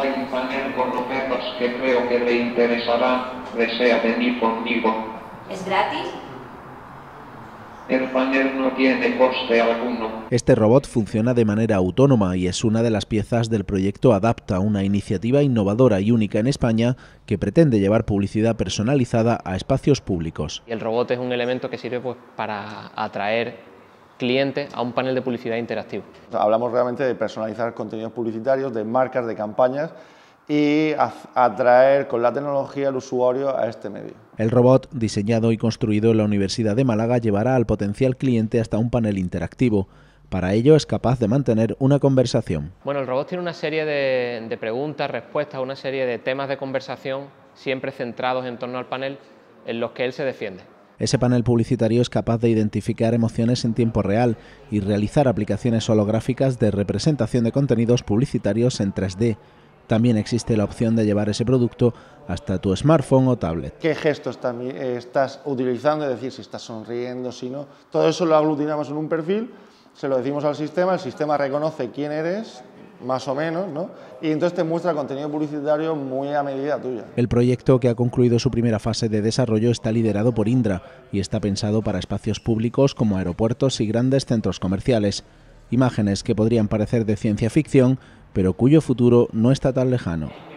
Hay un panel con ofertas que creo que le interesará. ¿Desea venir conmigo? ¿Es gratis? El panel no tiene coste alguno. Este robot funciona de manera autónoma y es una de las piezas del proyecto Adapta, una iniciativa innovadora y única en España que pretende llevar publicidad personalizada a espacios públicos. El robot es un elemento que sirve pues, para atraer clientes a un panel de publicidad interactivo. Hablamos realmente de personalizar contenidos publicitarios, de marcas, de campañas y atraer con la tecnología al usuario a este medio. El robot, diseñado y construido en la Universidad de Málaga, llevará al potencial cliente hasta un panel interactivo. Para ello es capaz de mantener una conversación. Bueno, el robot tiene una serie de, de preguntas, respuestas, una serie de temas de conversación siempre centrados en torno al panel en los que él se defiende. Ese panel publicitario es capaz de identificar emociones en tiempo real y realizar aplicaciones holográficas de representación de contenidos publicitarios en 3D, también existe la opción de llevar ese producto hasta tu smartphone o tablet. ¿Qué gestos eh, estás utilizando? Es decir, si estás sonriendo, si no. Todo eso lo aglutinamos en un perfil, se lo decimos al sistema, el sistema reconoce quién eres, más o menos, ¿no? Y entonces te muestra contenido publicitario muy a medida tuya. El proyecto que ha concluido su primera fase de desarrollo está liderado por Indra y está pensado para espacios públicos como aeropuertos y grandes centros comerciales. Imágenes que podrían parecer de ciencia ficción, pero cuyo futuro no está tan lejano.